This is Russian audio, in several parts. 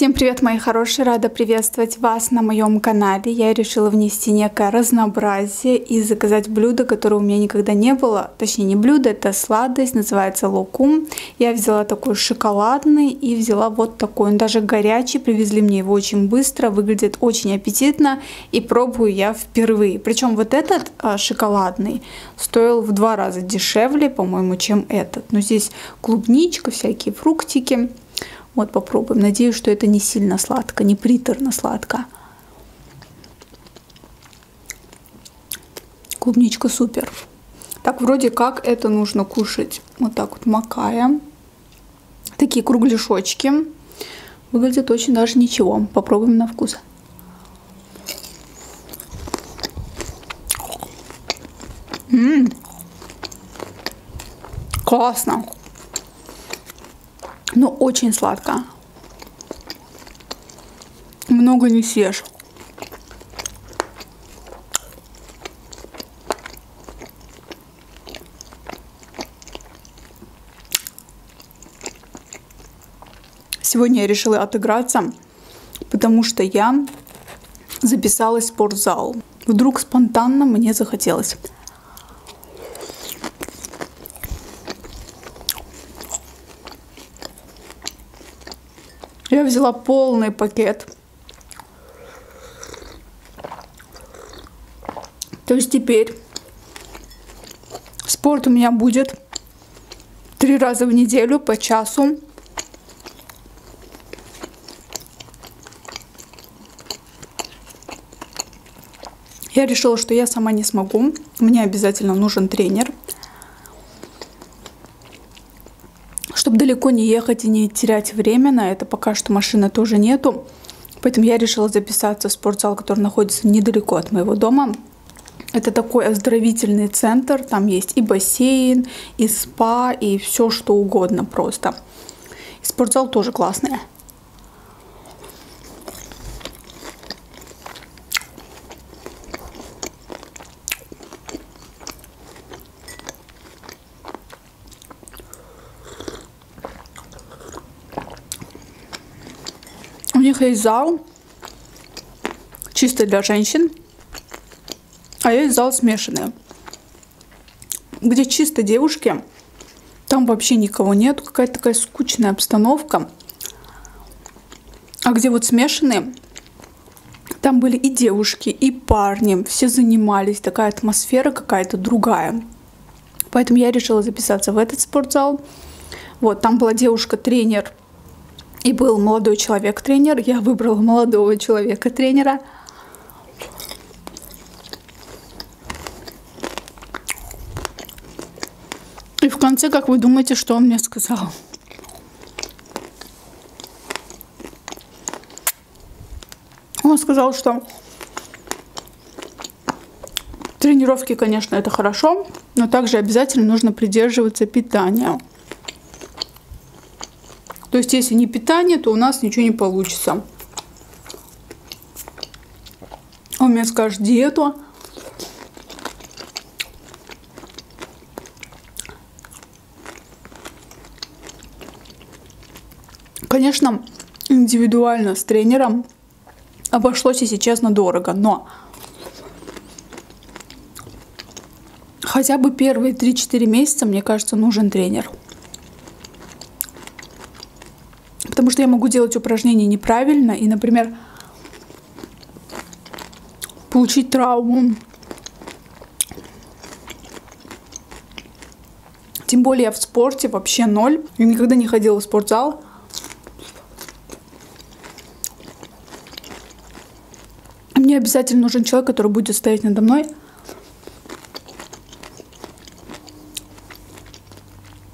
Всем привет, мои хорошие! Рада приветствовать вас на моем канале. Я решила внести некое разнообразие и заказать блюдо, которое у меня никогда не было. Точнее, не блюдо, это сладость, называется лукум. Я взяла такой шоколадный и взяла вот такой. Он даже горячий, привезли мне его очень быстро, выглядит очень аппетитно и пробую я впервые. Причем вот этот а, шоколадный стоил в два раза дешевле, по-моему, чем этот. Но здесь клубничка, всякие фруктики. Вот попробуем. Надеюсь, что это не сильно сладко, не приторно сладко. Клубничка супер. Так, вроде как это нужно кушать. Вот так вот макаем. Такие кругляшочки. Выглядит очень даже ничего. Попробуем на вкус. М -м -м. Классно но очень сладко. Много не съешь. Сегодня я решила отыграться, потому что я записалась в спортзал. Вдруг спонтанно мне захотелось. Я взяла полный пакет. То есть теперь спорт у меня будет три раза в неделю по часу. Я решила, что я сама не смогу. Мне обязательно нужен тренер. чтобы далеко не ехать и не терять время на это, пока что машины тоже нету. Поэтому я решила записаться в спортзал, который находится недалеко от моего дома. Это такой оздоровительный центр, там есть и бассейн, и спа, и все что угодно просто. И спортзал тоже классный. Них есть зал чисто для женщин, а есть зал смешанный, где чисто девушки. Там вообще никого нет, какая-то такая скучная обстановка. А где вот смешанные, там были и девушки, и парни, все занимались, такая атмосфера какая-то другая. Поэтому я решила записаться в этот спортзал. Вот, там была девушка-тренер и был молодой человек-тренер. Я выбрала молодого человека-тренера. И в конце, как вы думаете, что он мне сказал? Он сказал, что тренировки, конечно, это хорошо, но также обязательно нужно придерживаться питания. Есть, если не питание, то у нас ничего не получится. Он мне скажет диету. Конечно, индивидуально с тренером обошлось, если честно, дорого, но хотя бы первые 3-4 месяца, мне кажется, нужен тренер. Потому что я могу делать упражнения неправильно и, например, получить травму. Тем более я в спорте вообще ноль. Я никогда не ходила в спортзал. Мне обязательно нужен человек, который будет стоять надо мной.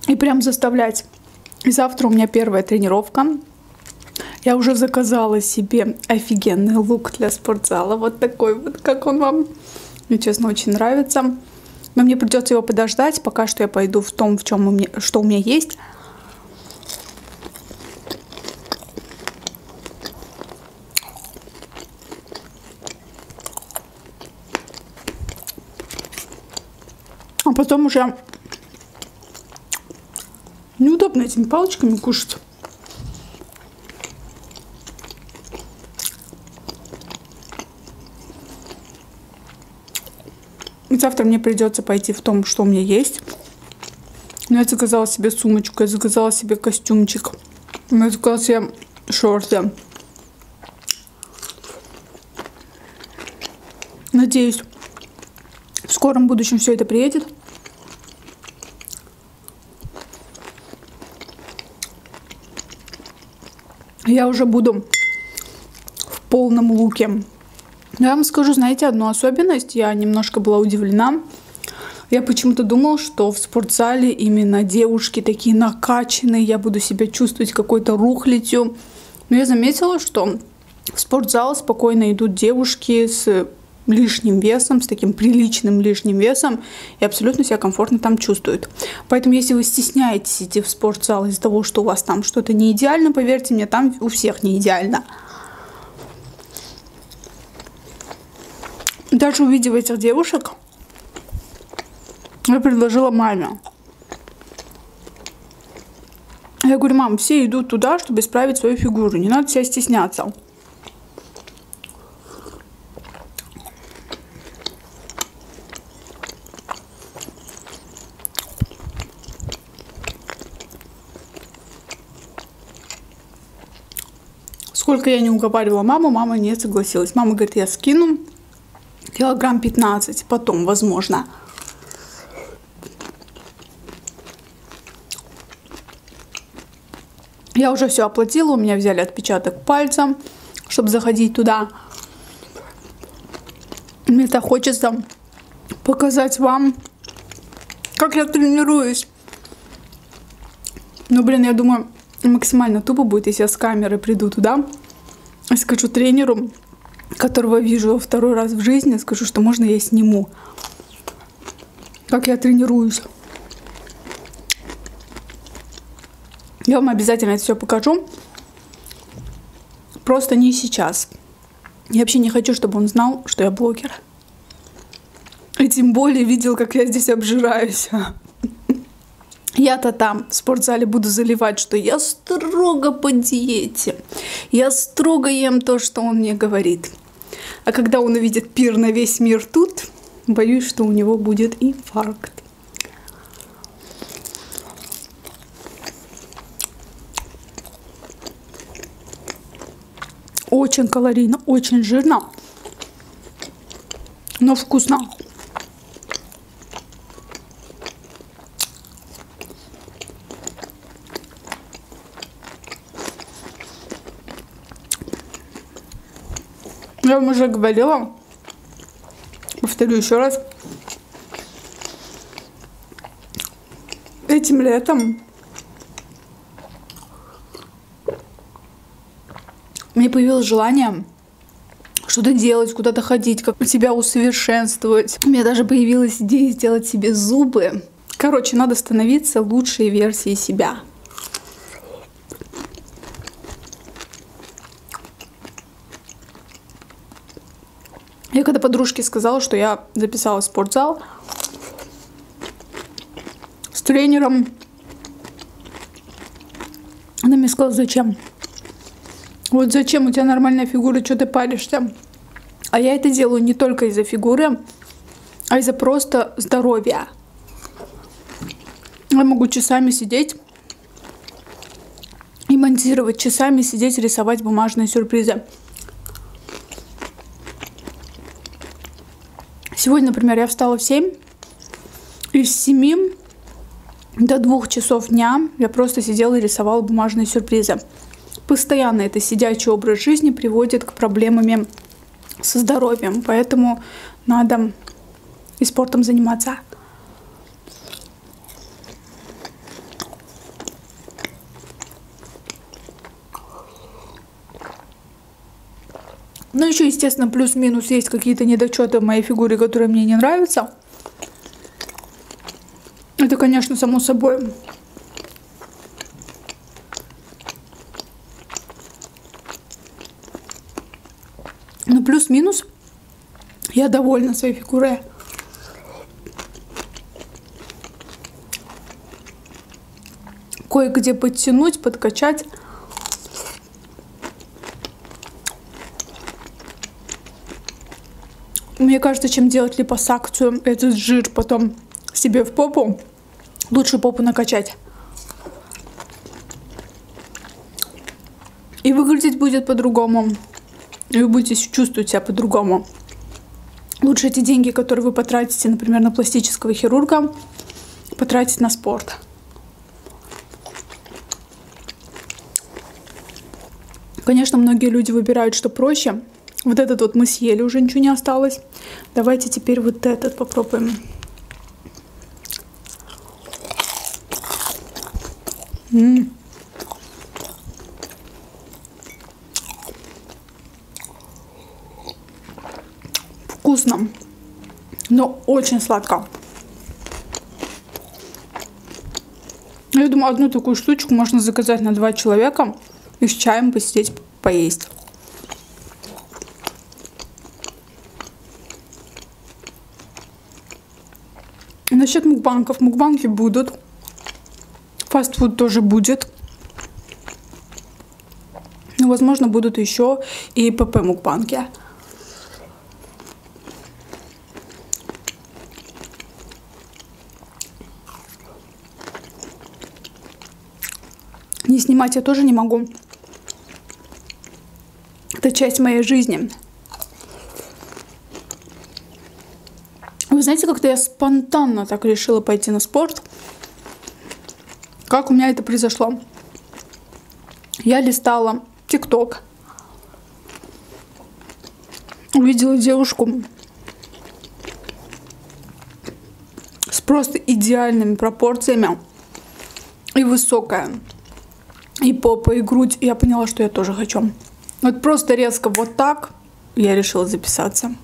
И прям заставлять завтра у меня первая тренировка. Я уже заказала себе офигенный лук для спортзала. Вот такой вот, как он вам. Мне, честно, очень нравится. Но мне придется его подождать. Пока что я пойду в том, в чем у меня, что у меня есть. А потом уже Неудобно этими палочками кушать. И завтра мне придется пойти в том, что у меня есть. Но я заказала себе сумочку, я заказала себе костюмчик. Я заказала себе шорты. Надеюсь, в скором будущем все это приедет. Я уже буду в полном луке. Я вам скажу, знаете, одну особенность. Я немножко была удивлена. Я почему-то думала, что в спортзале именно девушки такие накачанные, я буду себя чувствовать какой-то рухлядью. Но я заметила, что в спортзал спокойно идут девушки с лишним весом, с таким приличным лишним весом и абсолютно себя комфортно там чувствуют. Поэтому, если вы стесняетесь идти в спортзал из-за того, что у вас там что-то не идеально, поверьте мне, там у всех не идеально. Даже увидев этих девушек, я предложила маме. Я говорю, мам, все идут туда, чтобы исправить свою фигуру. Не надо себя стесняться. Сколько я не уговаривала маму, мама не согласилась. Мама говорит, я скину килограмм 15, потом, возможно. Я уже все оплатила, у меня взяли отпечаток пальца, чтобы заходить туда. Мне так хочется показать вам, как я тренируюсь. Ну, блин, я думаю, максимально тупо будет, если я с камеры приду туда и скажу тренеру, которого вижу второй раз в жизни, скажу, что можно я сниму, как я тренируюсь. Я вам обязательно это все покажу. Просто не сейчас. Я вообще не хочу, чтобы он знал, что я блогер. И тем более видел, как я здесь обжираюсь. Я-то там в спортзале буду заливать, что я строго по диете. Я строго ем то, что он мне говорит. А когда он увидит пир на весь мир тут, боюсь, что у него будет инфаркт. Очень калорийно, очень жирно, но вкусно. Я вам уже говорила, повторю еще раз, этим летом мне появилось желание что-то делать, куда-то ходить, как себя усовершенствовать. У меня даже появилась идея сделать себе зубы. Короче, надо становиться лучшей версией себя. Я когда подружке сказала, что я записала в спортзал с тренером, она мне сказала, зачем? Вот зачем у тебя нормальная фигура, что ты паришься? А я это делаю не только из-за фигуры, а из-за просто здоровья. Я могу часами сидеть и монтировать, часами сидеть, рисовать бумажные сюрпризы. Сегодня, например, я встала в 7, и с 7 до 2 часов дня я просто сидела и рисовала бумажные сюрпризы. Постоянно это сидячий образ жизни приводит к проблемам со здоровьем, поэтому надо и спортом заниматься. Ну, еще, естественно, плюс-минус есть какие-то недочеты в моей фигуре, которые мне не нравятся. Это, конечно, само собой. Но плюс-минус я довольна своей фигурой. Кое-где подтянуть, подкачать. Мне кажется, чем делать липосакцию, этот жир потом себе в попу, лучше попу накачать. И выглядеть будет по-другому. И вы будете чувствовать себя по-другому. Лучше эти деньги, которые вы потратите, например, на пластического хирурга, потратить на спорт. Конечно, многие люди выбирают, что проще. Вот этот вот мы съели, уже ничего не осталось. Давайте теперь вот этот попробуем. М. Вкусно, но очень сладко. Я думаю, одну такую штучку можно заказать на два человека и с чаем посидеть, поесть. Насчет мукбанков. Мукбанки будут. Фастфуд тоже будет. Но, возможно, будут еще и ПП мукбанки. Не снимать я тоже не могу. Это часть моей жизни. Знаете, как-то я спонтанно так решила пойти на спорт. Как у меня это произошло? Я листала ТикТок. Увидела девушку с просто идеальными пропорциями и высокая, и попа, и грудь. И я поняла, что я тоже хочу. Вот просто резко вот так я решила записаться.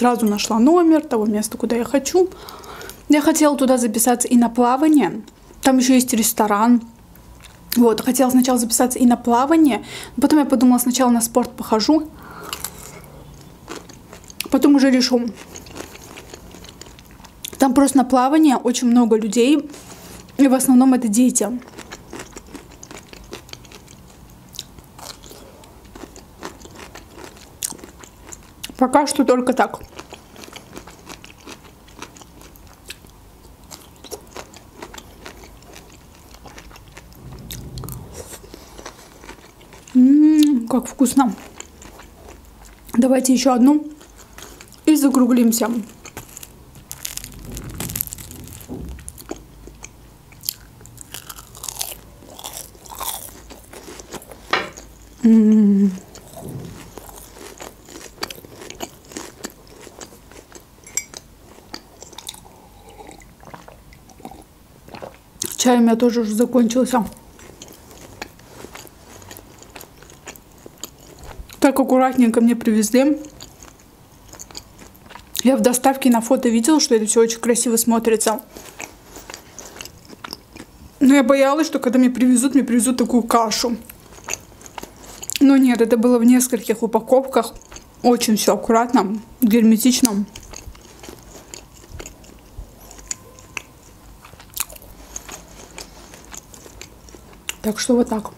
Сразу нашла номер того места, куда я хочу. Я хотела туда записаться и на плавание. Там еще есть ресторан. Вот, хотела сначала записаться и на плавание. Потом я подумала, сначала на спорт похожу. Потом уже решу. Там просто на плавание очень много людей. И в основном это дети. Пока что только так. М -м, как вкусно. Давайте еще одну и закруглимся. Чай у тоже уже закончился. Так аккуратненько мне привезли. Я в доставке на фото видела, что это все очень красиво смотрится. Но я боялась, что когда мне привезут, мне привезут такую кашу. Но нет, это было в нескольких упаковках. Очень все аккуратно, герметично. Так что вот так.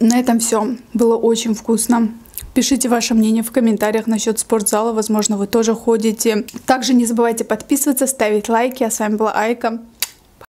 На этом все. Было очень вкусно. Пишите ваше мнение в комментариях насчет спортзала. Возможно, вы тоже ходите. Также не забывайте подписываться, ставить лайки. А с вами была Айка.